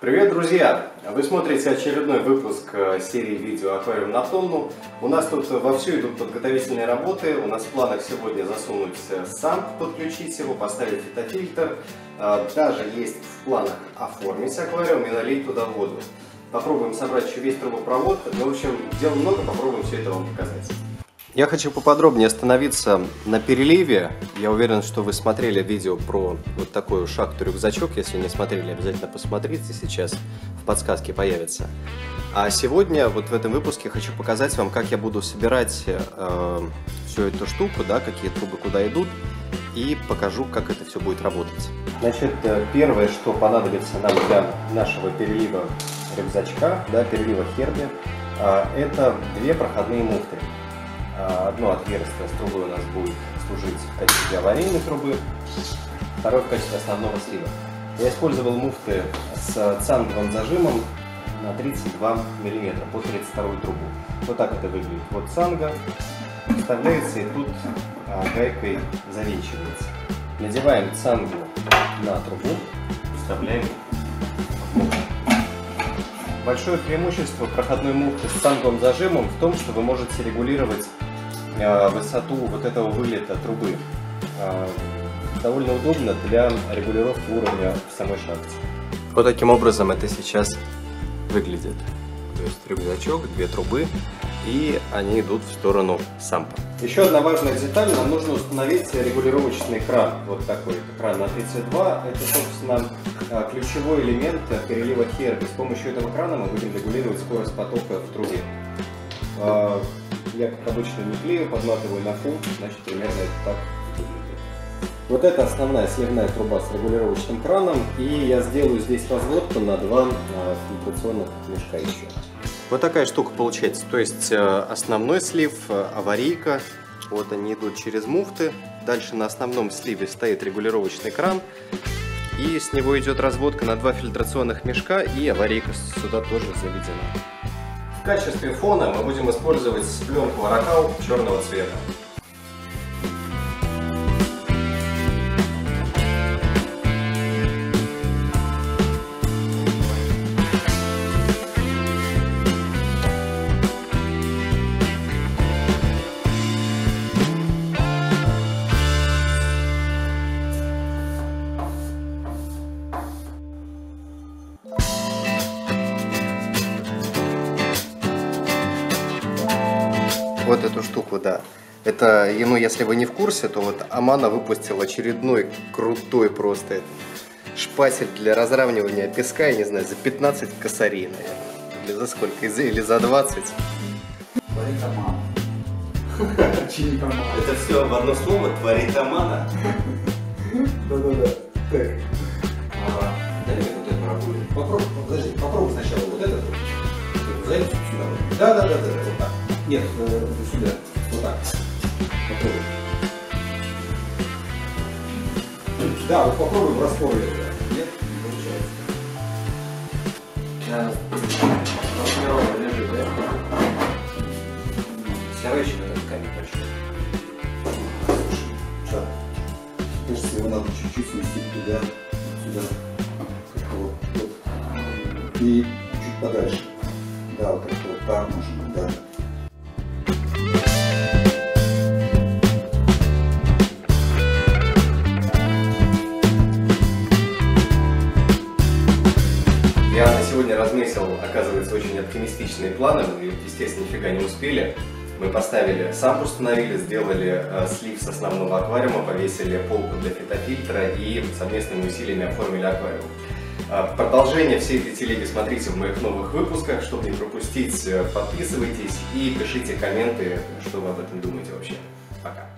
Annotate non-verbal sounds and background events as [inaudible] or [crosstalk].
Привет, друзья! Вы смотрите очередной выпуск э, серии видео «Аквариум на тонну». У нас тут вовсю идут подготовительные работы. У нас в планах сегодня засунуть э, сам, подключить его, поставить фитофильтр. Э, даже есть в планах оформить аквариум и налить туда воду. Попробуем собрать еще весь трубопровод. Ну, в общем, дел много, попробуем все это вам показать. Я хочу поподробнее остановиться на переливе. Я уверен, что вы смотрели видео про вот такую шахту-рюкзачок. Если не смотрели, обязательно посмотрите, сейчас в подсказке появится. А сегодня, вот в этом выпуске, хочу показать вам, как я буду собирать э, всю эту штуку, да, какие трубы куда идут, и покажу, как это все будет работать. Значит, э, первое, что понадобится нам для нашего перелива рюкзачка, да, перелива Херби, э, это две проходные муфты. А, одно отверстие с трубой у нас будет служить в качестве аварийной трубы, второе в качестве основного слива. Я использовал муфты с цанговым зажимом на 32 мм по 32 трубу. Вот так это выглядит. Вот цанга вставляется и тут а, гайкой завинчивается. Надеваем цангу на трубу, вставляем. Большое преимущество проходной муфты с цанговым зажимом в том, что вы можете регулировать высоту вот этого вылета трубы. Э, довольно удобно для регулировки уровня в самой шахте. Вот таким образом это сейчас выглядит. То есть рюкзачок, две трубы, и они идут в сторону сампа. Еще одна важная деталь, нам нужно установить регулировочный кран. Вот такой кран на 32. Это, собственно, э, ключевой элемент перелива Херби. С помощью этого крана мы будем регулировать скорость потока в трубе. Я, как обычно, не клею, подматываю на фу, значит, примерно это так выглядит. Вот это основная сливная труба с регулировочным краном, и я сделаю здесь разводку на два а, фильтрационных мешка еще. Вот такая штука получается, то есть э, основной слив, э, аварийка, вот они идут через муфты, дальше на основном сливе стоит регулировочный кран, и с него идет разводка на два фильтрационных мешка, и аварийка сюда тоже заведена качестве фона мы будем использовать пленку Аракал черного цвета. Вот эту штуку, да. Это, ну, если вы не в курсе, то вот Амана выпустил очередной крутой просто шпатель для разравнивания песка, я не знаю, за 15 косарей, наверное. Или за сколько? Или за 20? Творит Амана. [laughs] Это все в одно слово творит Амана? Да-да-да. Так. Дай мне вот это прогулим. Попробуй, подожди, попробуй сначала вот этот. Зайди сюда. Да-да-да, вот так. Нет, э, сюда. Вот так. Попробуй. Да, вот попробуй в растворе. Нет, не получается. Расформировано лежит, да? Этот камень большой. Что? Кажется, его надо чуть-чуть сместить туда, сюда. Вот, вот. И чуть подальше. Да, вот как-то вот так, может сегодня размесил, оказывается, очень оптимистичные планы. Мы, естественно, нифига не успели. Мы поставили, сам установили, сделали э, слив с основного аквариума, повесили полку для фитофильтра и совместными усилиями оформили аквариум. Э, продолжение всей этой телеги смотрите в моих новых выпусках. Чтобы не пропустить, э, подписывайтесь и пишите комменты, что вы об этом думаете вообще. Пока.